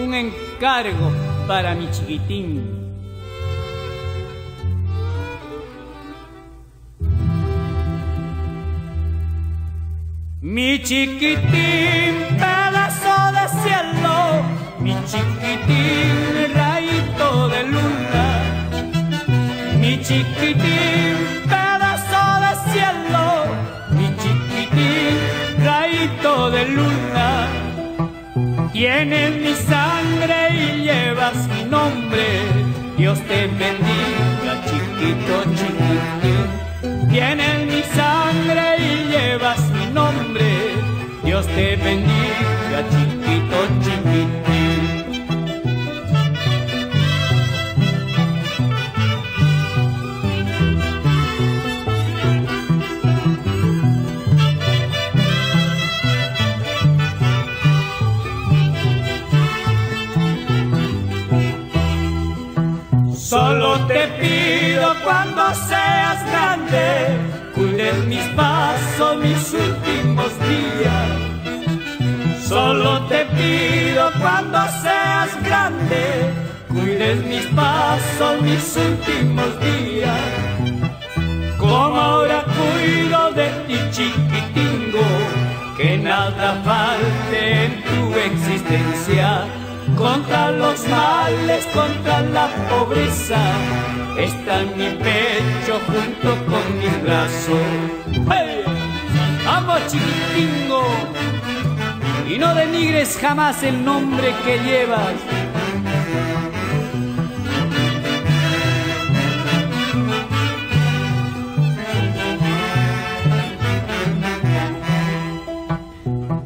un encargo para mi chiquitín. Mi chiquitín, pedazo de cielo, mi chiquitín, rayito de luna, mi chiquitín, pedazo de cielo, mi chiquitín, rayito de luna. Tienes mi sangre y llevas mi nombre, Dios te bendiga, chiquito, chiquitín. Tienes mi sangre y llevas mi nombre, Dios te bendiga, chiquito, chiquitín. Solo te pido cuando seas grande, cuides mis pasos, mis últimos días. Solo te pido cuando seas grande, cuides mis pasos, mis últimos días. Como ahora cuido de ti chiquitingo, que nada falte en tu existencia contra los males, contra la pobreza, está en mi pecho junto con mis brazos. ¡Hey! ¡Vamos, chiquitingo! Y no denigres jamás el nombre que llevas.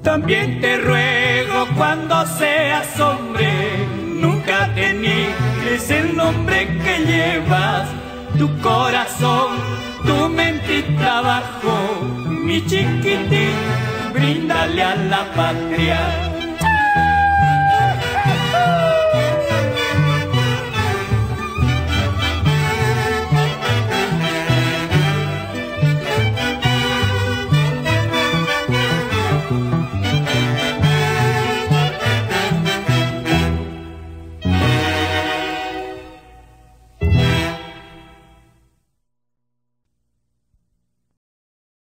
También te ruego cuando seas hombre, nunca te niegues el nombre que llevas, tu corazón, tu mente y trabajo, mi chiquitín, bríndale a la patria